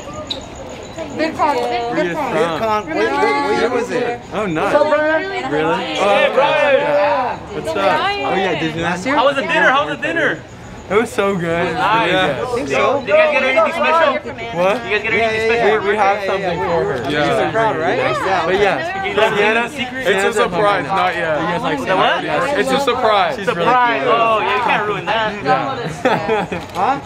VidCon. Where you VidCon. from? VidCon. What, what, what year was it? Oh, nice. Brian? Really? Hey, oh, Brian! What's up? Oh yeah, did you last year? How was the dinner? How was the dinner? It was so good. Nice. Yeah. I think so. Did you guys get her anything special? What? Did You guys get her Yeah, anything yeah, special? We, we have something for her. She's so proud, right? But yeah, You guys Sienna, have a secret? It's a surprise, not You yet. guys like The what? It's a surprise. She's Surprise! cute. Oh, yeah, you can't ruin that.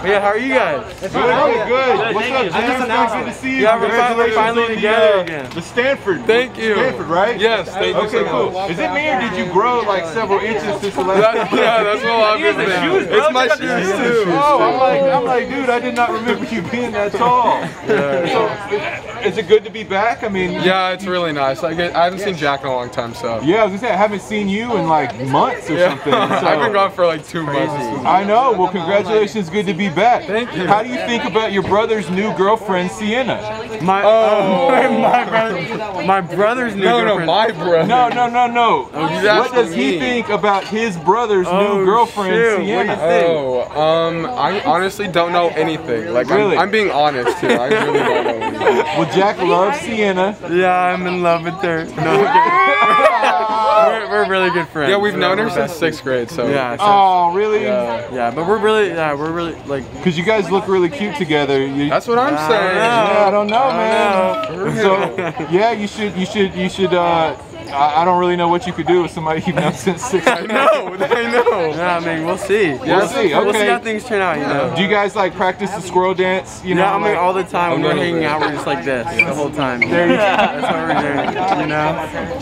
But yeah, how are you guys? Good, good, good. Good, What's up, you. James? just announced Good to see you. Yeah, we're finally, finally on the, together uh, again. The Stanford. Thank you. Stanford, right? Yes, thank you Okay, so cool. much. Is it me or did you grow like several inches since the last? time? yeah, that's what I've You guys been doing. It's my Check out the shoes shoes. too. Oh, I'm like, I'm like, dude, I did not remember you being that tall. So, is it good to be back? I mean, Yeah, it's really nice. Like I haven't seen Jack in a long time, so Yeah, I was gonna say I haven't seen you in like months or yeah. something. So. I've been gone for like two months. I know. Well, congratulations. Good to be back. Thank you. How do you think about your brother's new girlfriend, Sienna? My Oh. my brother, my brother's new No, no, girlfriend. my brother. No, no, no, no. he's what does he think about his brother's Oh, new girlfriend, shoot. What do you Sienna? think? Oh, um, I honestly don't know anything. Like, Really? I'm, I'm being honest here. I really don't know anything. Well, Jack loves Sienna. Yeah, I'm in love with her. No, I'm kidding. we're, we're really good friends. Yeah, we've known her since sixth grade, so. Yeah, so, Oh, really? Yeah. yeah, but we're really, yeah, we're really like. Because you guys look really cute together. You, That's what I'm I saying. yeah, I don't know, I man. So, yeah, you should, you should, you should. Uh, I, I don't really know what you could do with somebody you've known since sixth I grade. know, I know. Yeah, I mean, we'll see. We'll see, Okay. We'll see how things turn out, you know. Do you guys like practice the squirrel dance? You know, Yeah, I mean, like- all the time when we're hanging out, we're just like this the whole time. There you go. That's what we're doing, you know.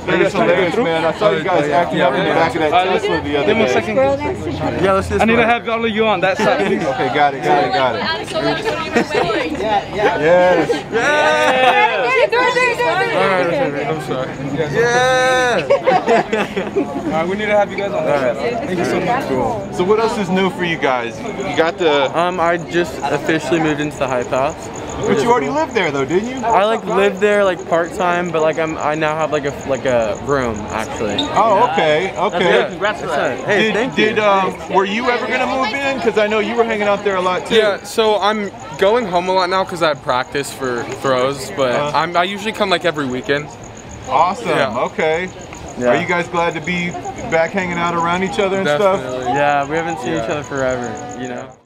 That is hilarious, man. I saw you guys acting up in the back of that Tesla the other day. Yeah, let's just. I need to have all of you on that side, please. Okay, got it, got it, got it. Alex, I want to go to your wedding. Yes. I'm sorry. All right, we need to have you guys on that side. Thank you so much. So what else is new for you guys? You got the, Um, I just officially moved into the hype house. but you already lived there though, didn't you? I like lived there like part time, but like I'm I now have like a like a room actually. Oh, okay, okay. Congrats for that. Hey, Did, thank did you. um, were you ever gonna move in? Because I know you were hanging out there a lot too. Yeah, so I'm going home a lot now because I practice for throws, but Uh. I'm, I usually come like every weekend. Awesome. Yeah. Okay. Yeah. Are you guys glad to be back hanging out around each other and stuff? Definitely. Yeah, we haven't seen each other forever, you know.